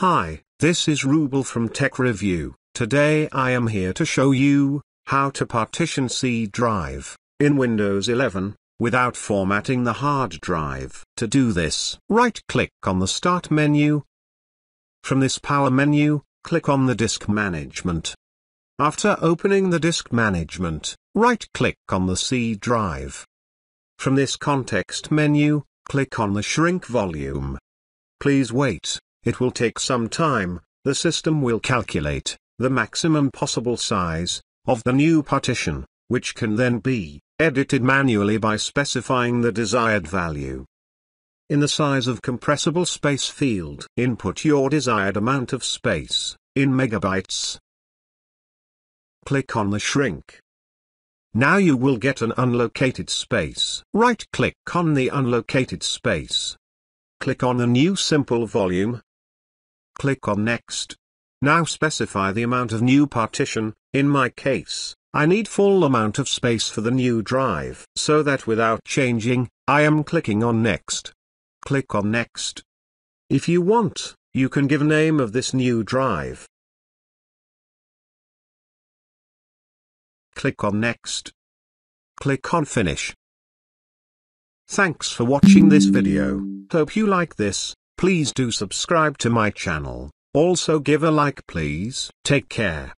Hi, this is Rubel from Tech Review. Today I am here to show you how to partition C drive in Windows 11 without formatting the hard drive. To do this, right-click on the Start menu. From this Power menu, click on the Disk Management. After opening the Disk Management, right-click on the C drive. From this context menu, click on the Shrink Volume. Please wait. It will take some time, the system will calculate the maximum possible size of the new partition, which can then be edited manually by specifying the desired value. In the size of compressible space field, input your desired amount of space, in megabytes. Click on the shrink. Now you will get an unlocated space. Right-click on the unlocated space. Click on a new simple volume, Click on Next. Now specify the amount of new partition, in my case, I need full amount of space for the new drive. So that without changing, I am clicking on Next. Click on Next. If you want, you can give name of this new drive. Click on Next. Click on Finish. Thanks for watching this video. Hope you like this. Please do subscribe to my channel. Also give a like please. Take care.